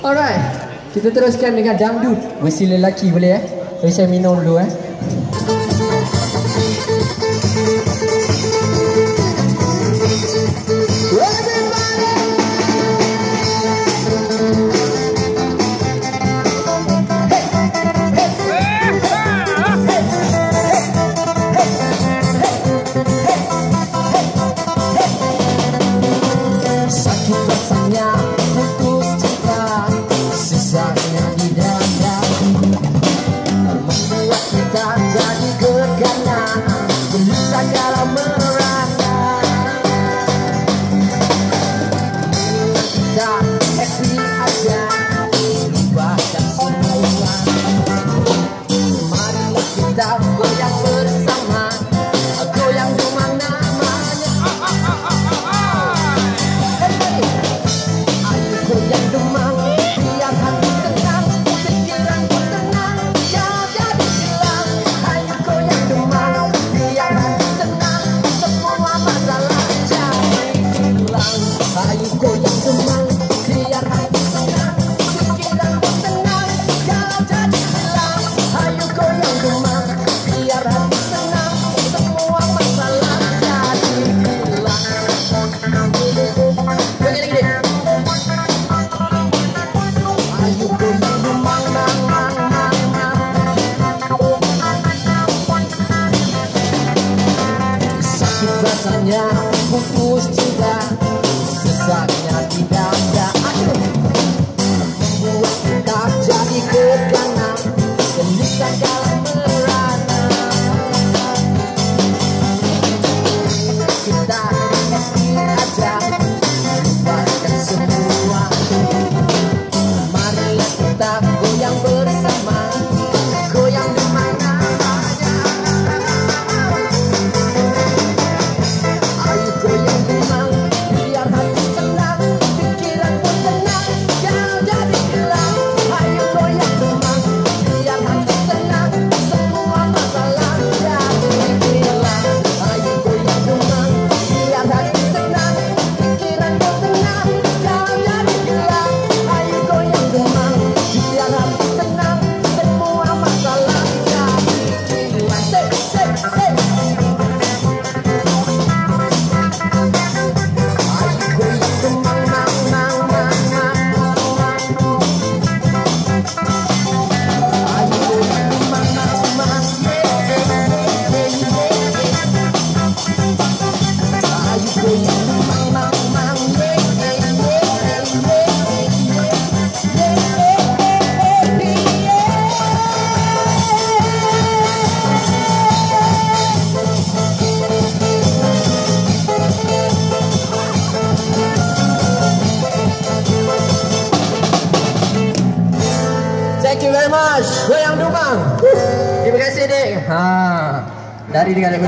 Alright, kita teruskan dengan dangdut. Versi lelaki boleh eh. Saya minum dulu eh. out. sonhar com tuas Thank you very much. Goyang Dumang. Terima kasih, Dik. Ha. Dari dengan